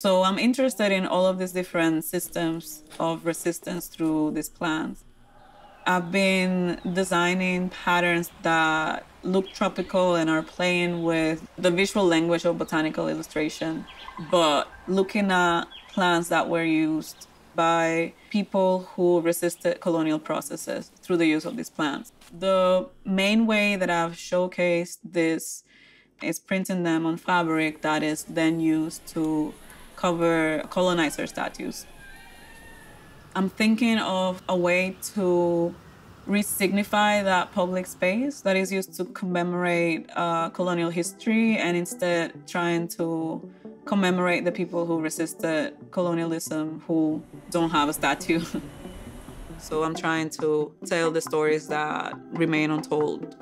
So I'm interested in all of these different systems of resistance through these plants. I've been designing patterns that look tropical and are playing with the visual language of botanical illustration, but looking at plants that were used by people who resisted colonial processes through the use of these plants. The main way that I've showcased this is printing them on fabric that is then used to cover colonizer statues. I'm thinking of a way to re-signify that public space that is used to commemorate uh, colonial history and instead trying to commemorate the people who resisted colonialism who don't have a statue. so I'm trying to tell the stories that remain untold.